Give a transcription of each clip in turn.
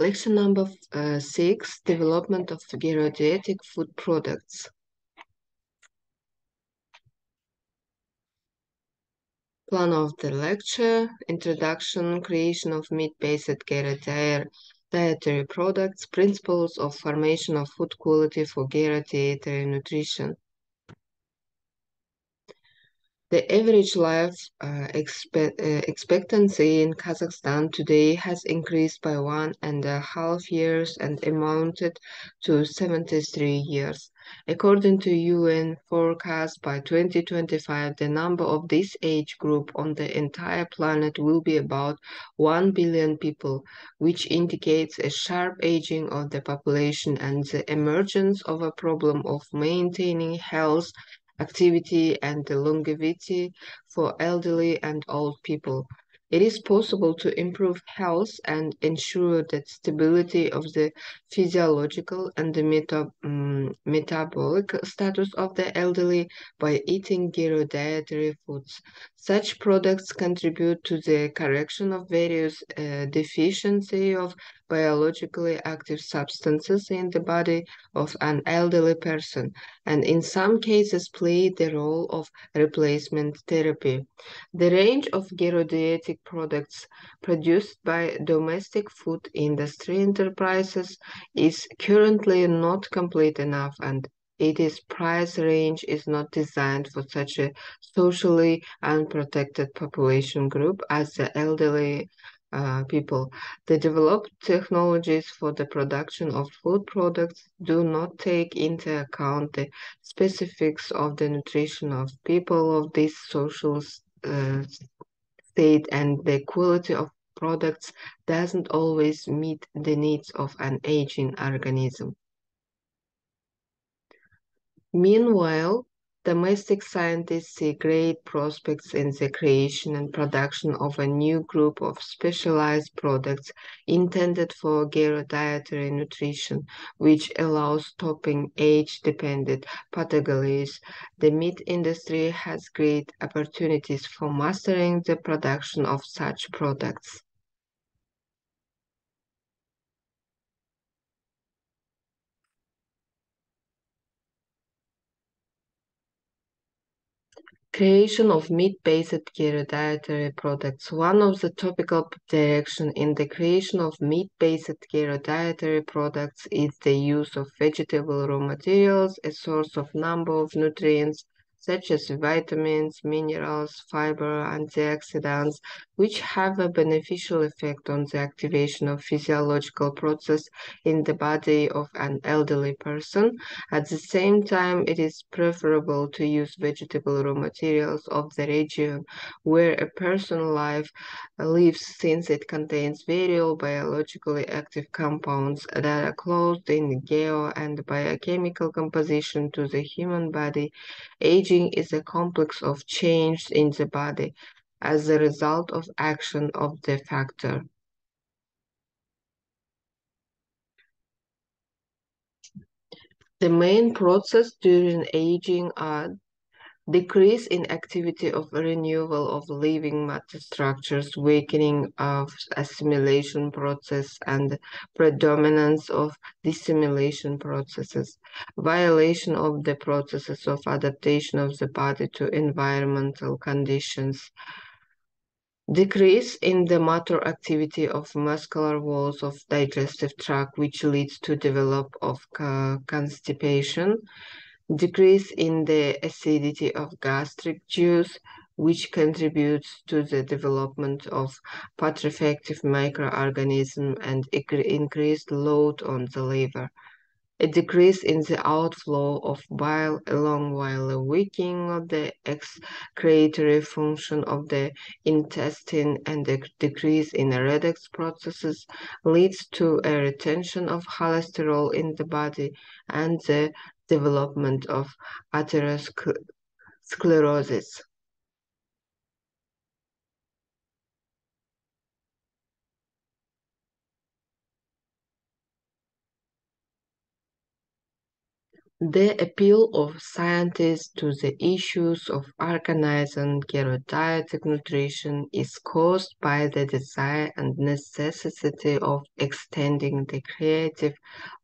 Lecture number uh, six, development of gerodietic food products. Plan of the lecture, introduction, creation of meat-based geriatric dietary products, principles of formation of food quality for dietary nutrition. The average life uh, uh, expectancy in Kazakhstan today has increased by one and a half years and amounted to 73 years. According to UN forecast, by 2025, the number of this age group on the entire planet will be about 1 billion people, which indicates a sharp aging of the population and the emergence of a problem of maintaining health activity and the longevity for elderly and old people. It is possible to improve health and ensure that stability of the physiological and the meta um, metabolic status of the elderly by eating gyro dietary foods. Such products contribute to the correction of various uh, deficiency of biologically active substances in the body of an elderly person, and in some cases play the role of replacement therapy. The range of gerodietic products produced by domestic food industry enterprises is currently not complete enough and its price range is not designed for such a socially unprotected population group as the elderly uh, people. The developed technologies for the production of food products do not take into account the specifics of the nutrition of people of this social uh, state and the quality of products doesn't always meet the needs of an aging organism. Meanwhile, Domestic scientists see great prospects in the creation and production of a new group of specialized products intended for dietary nutrition, which allows stopping age-dependent pathologies. The meat industry has great opportunities for mastering the production of such products. Creation of meat-based dietary products. One of the topical direction in the creation of meat-based dietary products is the use of vegetable raw materials, a source of number of nutrients such as vitamins, minerals, fiber, antioxidants, which have a beneficial effect on the activation of physiological process in the body of an elderly person. At the same time, it is preferable to use vegetable raw materials of the region where a person life lives since it contains various biologically active compounds that are close in geo and biochemical composition to the human body. Aging is a complex of change in the body as a result of action of the factor. The main process during aging are decrease in activity of renewal of living matter structures, weakening of assimilation process, and predominance of dissimilation processes, violation of the processes of adaptation of the body to environmental conditions, decrease in the motor activity of muscular walls of digestive tract, which leads to develop of constipation, decrease in the acidity of gastric juice, which contributes to the development of putrefactive microorganisms and increased load on the liver. A decrease in the outflow of bile along while a weakening of the excretory function of the intestine and a decrease in the redox processes leads to a retention of cholesterol in the body and the development of atherosclerosis. The appeal of scientists to the issues of organizing gerodietic nutrition is caused by the desire and necessity of extending the creative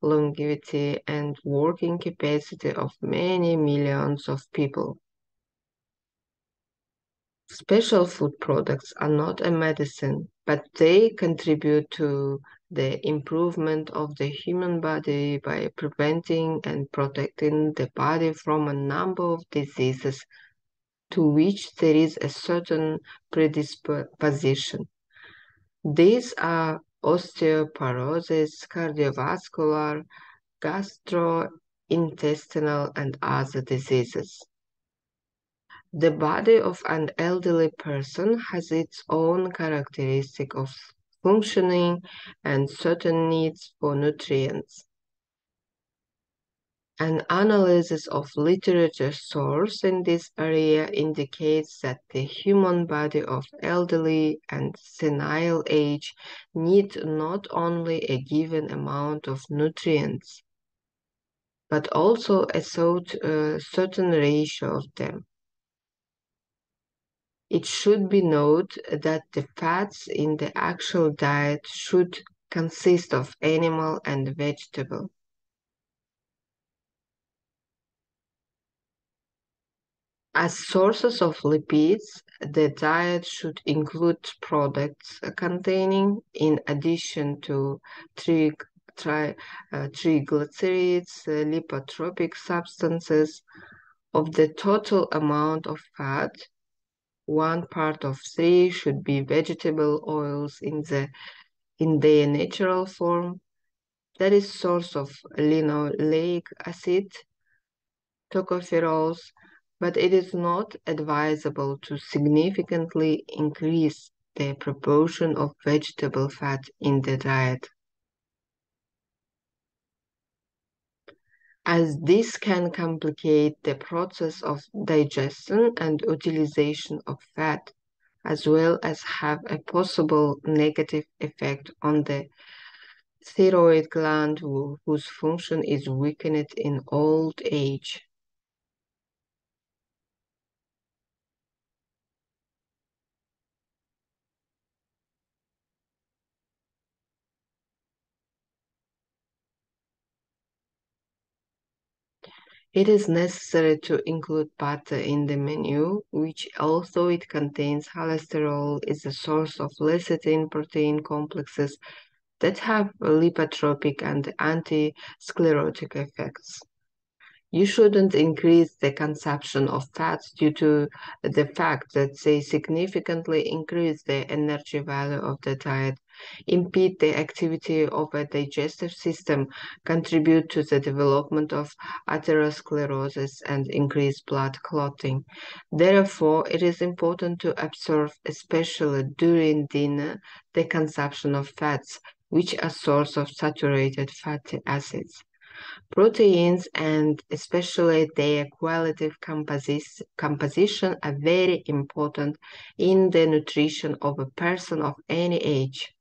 longevity and working capacity of many millions of people. Special food products are not a medicine, but they contribute to the improvement of the human body by preventing and protecting the body from a number of diseases to which there is a certain predisposition. These are osteoporosis, cardiovascular, gastrointestinal, and other diseases. The body of an elderly person has its own characteristic of functioning and certain needs for nutrients. An analysis of literature source in this area indicates that the human body of elderly and senile age needs not only a given amount of nutrients, but also a certain ratio of them. It should be noted that the fats in the actual diet should consist of animal and vegetable. As sources of lipids, the diet should include products containing, in addition to trig tri uh, triglycerides, uh, lipotropic substances, of the total amount of fat one part of three should be vegetable oils in the in their natural form. That is source of linoleic acid, tocopherols, but it is not advisable to significantly increase the proportion of vegetable fat in the diet. As this can complicate the process of digestion and utilization of fat, as well as have a possible negative effect on the thyroid gland whose function is weakened in old age. It is necessary to include butter in the menu, which although it contains cholesterol, is a source of lecithin protein complexes that have lipotropic and anti-sclerotic effects. You shouldn't increase the consumption of fats due to the fact that they significantly increase the energy value of the diet impede the activity of a digestive system, contribute to the development of atherosclerosis, and increase blood clotting. Therefore, it is important to observe, especially during dinner, the consumption of fats, which are source of saturated fatty acids. Proteins and especially their qualitative composi composition are very important in the nutrition of a person of any age.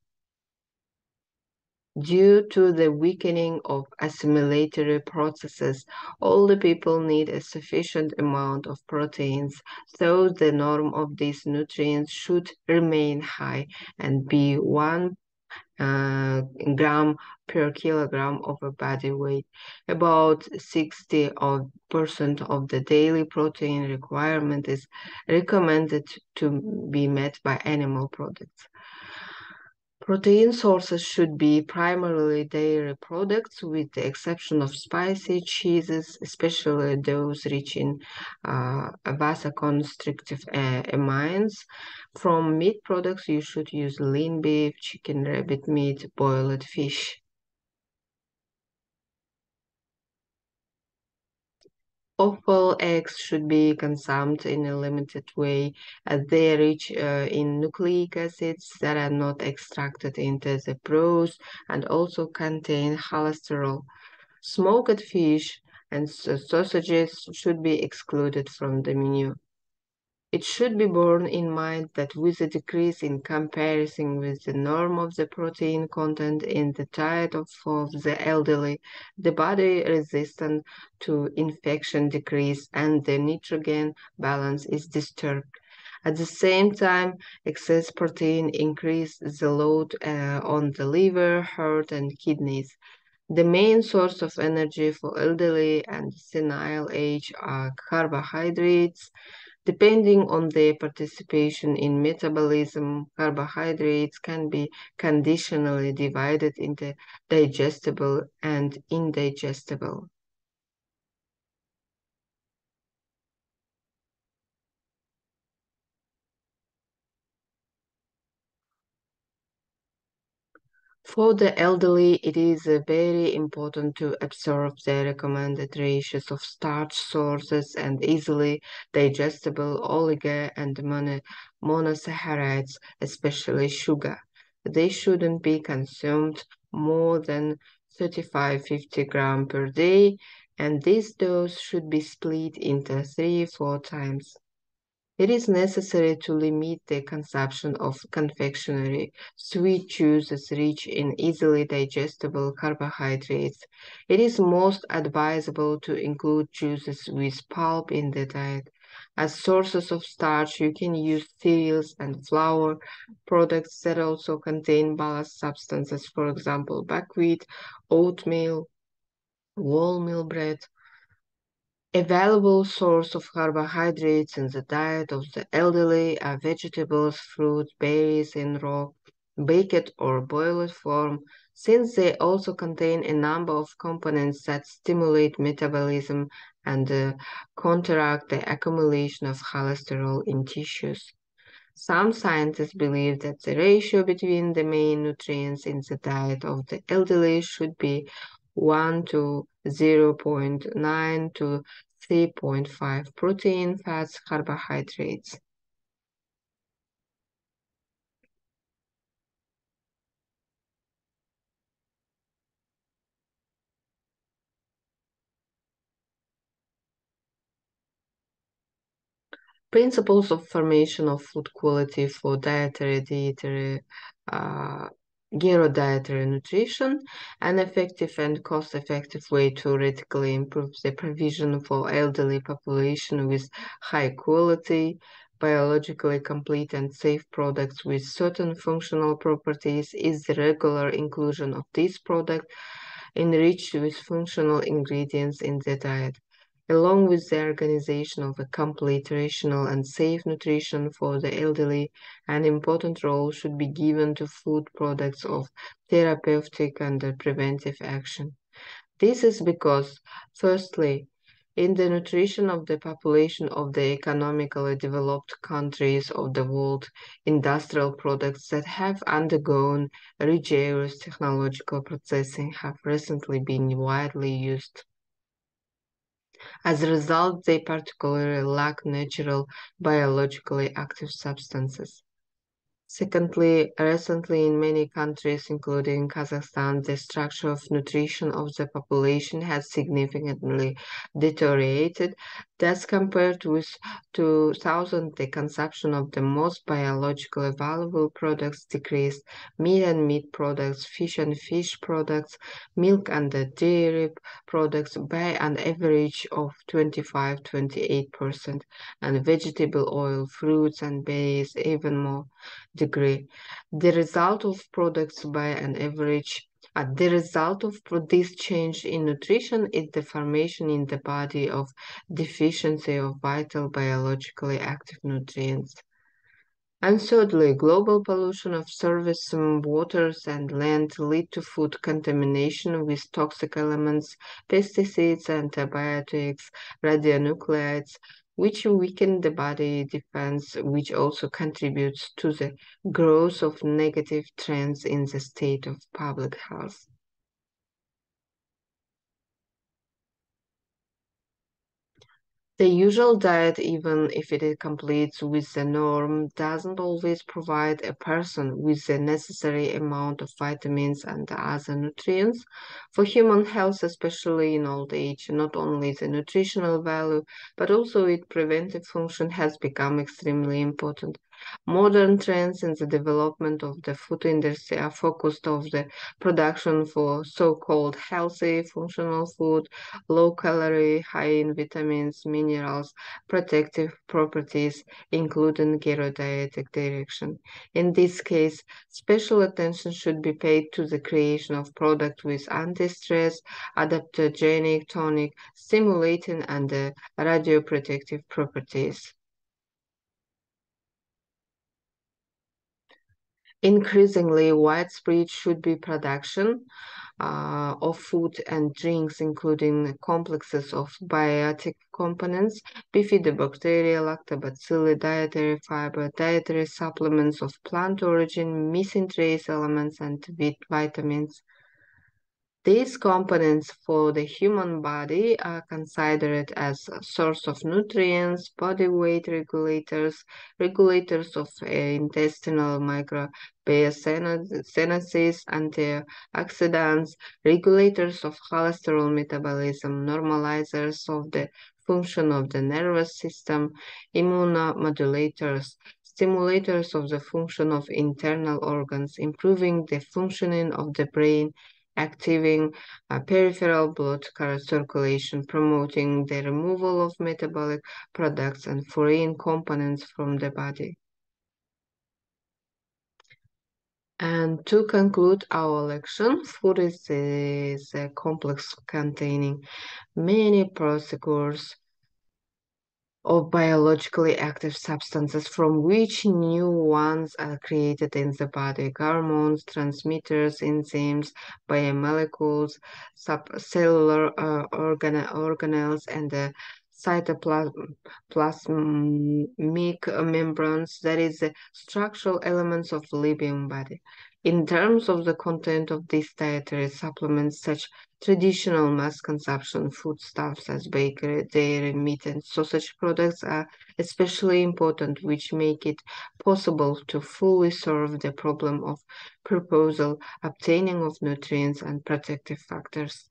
Due to the weakening of assimilatory processes, all the people need a sufficient amount of proteins, so the norm of these nutrients should remain high and be 1 uh, gram per kilogram of a body weight. About 60 of, percent of the daily protein requirement is recommended to be met by animal products. Protein sources should be primarily dairy products with the exception of spicy cheeses, especially those rich in uh, vasoconstrictive uh, amines. From meat products, you should use lean beef, chicken, rabbit meat, boiled fish. Offal eggs should be consumed in a limited way as they are rich uh, in nucleic acids that are not extracted into the broth and also contain cholesterol. Smoked fish and sausages should be excluded from the menu. It should be borne in mind that with a decrease in comparison with the norm of the protein content in the diet of, of the elderly, the body resistance to infection decreases and the nitrogen balance is disturbed. At the same time, excess protein increases the load uh, on the liver, heart, and kidneys. The main source of energy for elderly and senile age are carbohydrates, Depending on their participation in metabolism, carbohydrates can be conditionally divided into digestible and indigestible. For the elderly, it is uh, very important to absorb the recommended ratios of starch sources and easily digestible oligo and mono monosaccharides, especially sugar. They shouldn't be consumed more than 35-50 grams per day, and this dose should be split into 3-4 times. It is necessary to limit the consumption of confectionery, sweet juices rich in easily digestible carbohydrates. It is most advisable to include juices with pulp in the diet. As sources of starch, you can use cereals and flour products that also contain ballast substances, for example, buckwheat, oatmeal, wholemeal bread, Available source of carbohydrates in the diet of the elderly are vegetables, fruits, berries in raw, baked or boiled form, since they also contain a number of components that stimulate metabolism and uh, counteract the accumulation of cholesterol in tissues. Some scientists believe that the ratio between the main nutrients in the diet of the elderly should be 1 to 0.9 to 3.5 protein, fats, carbohydrates. Principles of formation of food quality for dietary, dietary, uh, dietary nutrition, an effective and cost-effective way to radically improve the provision for elderly population with high quality, biologically complete and safe products with certain functional properties is the regular inclusion of these products enriched with functional ingredients in the diet along with the organization of a complete, rational, and safe nutrition for the elderly, an important role should be given to food products of therapeutic and preventive action. This is because, firstly, in the nutrition of the population of the economically developed countries of the world, industrial products that have undergone rigorous technological processing have recently been widely used. As a result, they particularly lack natural biologically active substances. Secondly, recently in many countries, including Kazakhstan, the structure of nutrition of the population has significantly deteriorated. Thus, compared with 2000, the consumption of the most biologically valuable products decreased. Meat and meat products, fish and fish products, milk and dairy products by an average of 25-28%, and vegetable oil, fruits and berries even more degree. The result of products by an average uh, the result of this change in nutrition is the formation in the body of deficiency of vital biologically active nutrients. And thirdly, global pollution of surface waters and land lead to food contamination with toxic elements, pesticides, antibiotics, radionuclides, which weaken the body defense, which also contributes to the growth of negative trends in the state of public health. The usual diet, even if it completes with the norm, doesn't always provide a person with the necessary amount of vitamins and other nutrients. For human health, especially in old age, not only the nutritional value, but also its preventive function has become extremely important. Modern trends in the development of the food industry are focused on the production for so-called healthy, functional food, low calorie, high in vitamins, minerals, protective properties, including gerodietic direction. In this case, special attention should be paid to the creation of products with anti-stress, adaptogenic, tonic, stimulating, and uh, radioprotective properties. Increasingly widespread should be production uh, of food and drinks, including complexes of biotic components, bifidobacteria, lactobacilli, dietary fiber, dietary supplements of plant origin, missing trace elements, and vitamins. These components for the human body are considered as a source of nutrients, body weight regulators, regulators of uh, intestinal microbiocenosis, antioxidants, regulators of cholesterol metabolism, normalizers of the function of the nervous system, immunomodulators, stimulators of the function of internal organs, improving the functioning of the brain, activating peripheral blood circulation, promoting the removal of metabolic products and foreign components from the body. And to conclude our lecture, food is, is a complex containing many procedures of biologically active substances from which new ones are created in the body. Hormones, transmitters, enzymes, biomolecules, subcellular uh, organ organelles, and the cytoplasmic membranes, that is, the structural elements of living body. In terms of the content of these dietary supplements, such traditional mass consumption foodstuffs as bakery, dairy, meat, and sausage products are especially important, which make it possible to fully solve the problem of proposal, obtaining of nutrients, and protective factors.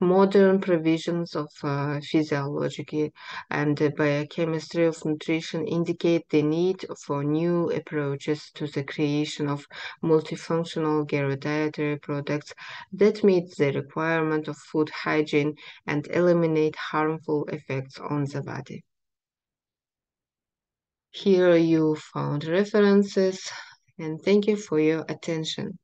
Modern provisions of uh, physiology and biochemistry of nutrition indicate the need for new approaches to the creation of multifunctional dietary products that meet the requirement of food hygiene and eliminate harmful effects on the body. Here you found references and thank you for your attention.